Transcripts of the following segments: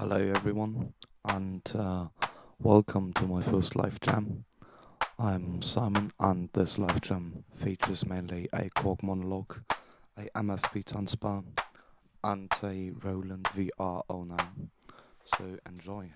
Hello, everyone, and uh, welcome to my first live jam. I'm Simon, and this live jam features mainly a Korg monologue, a MFB Tanzbar, and a Roland VR09. So enjoy.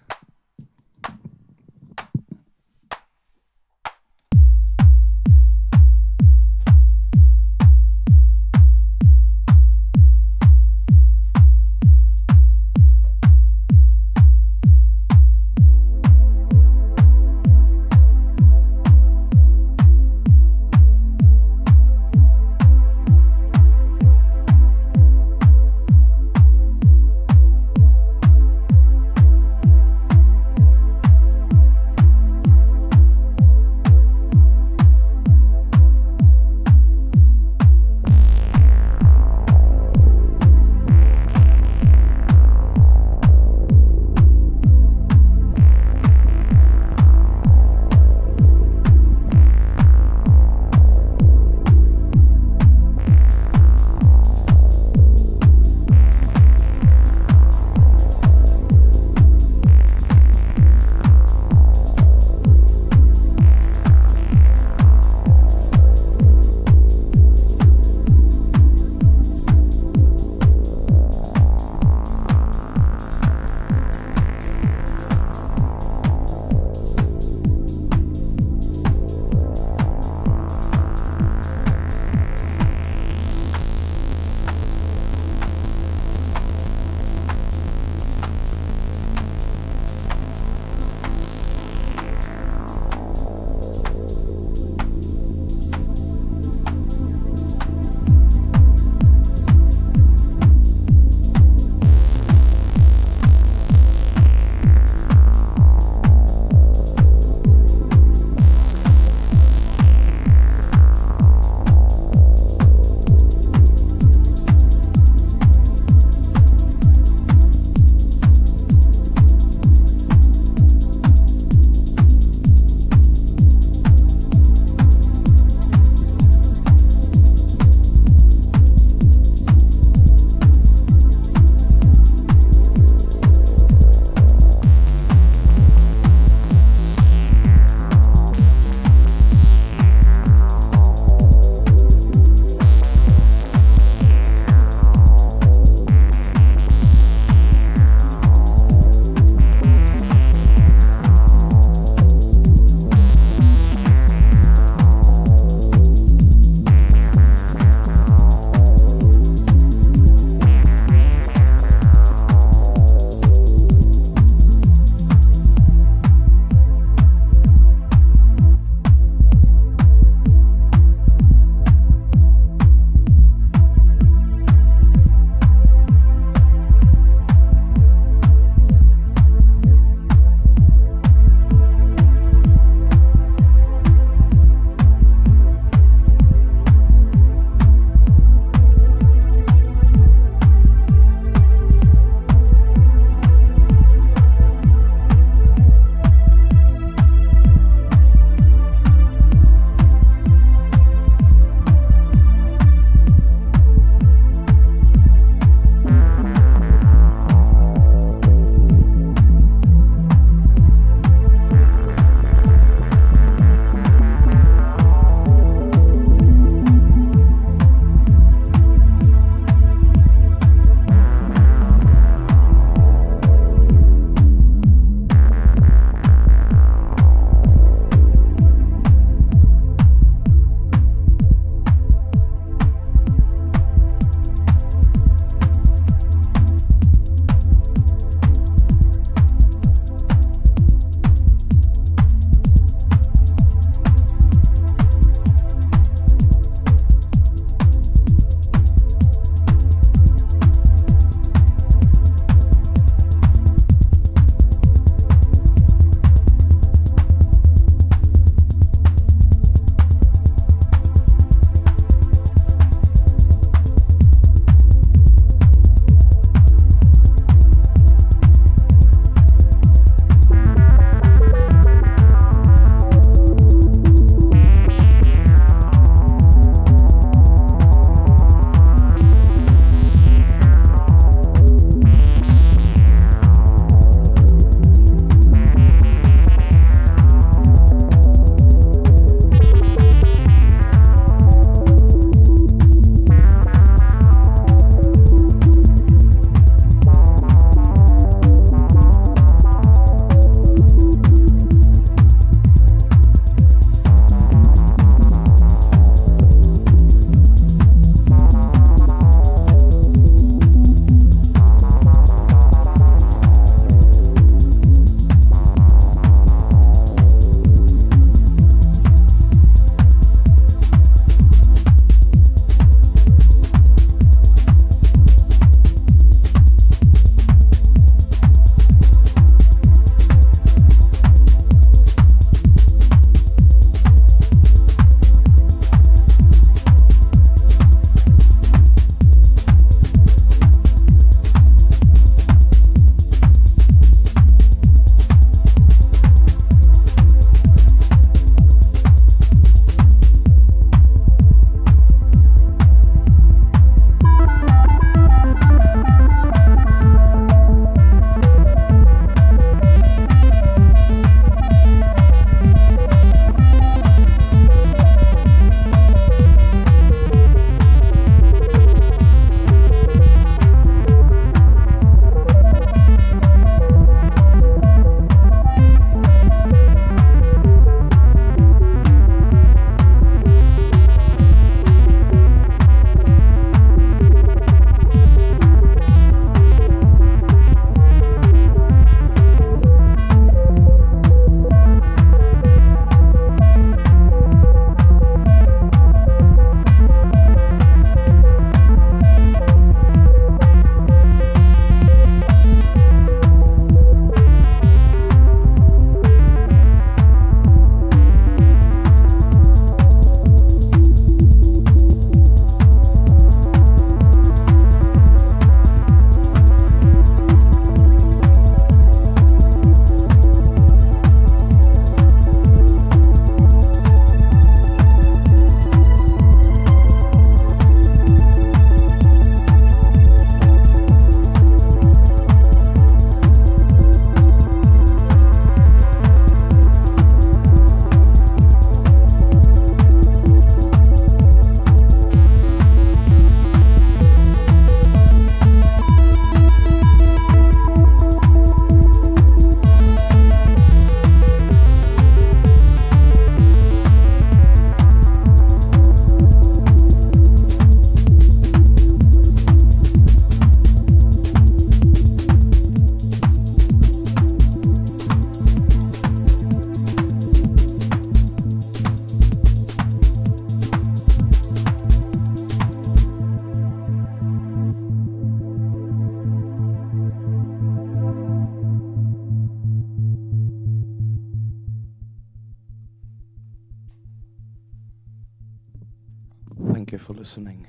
You for listening.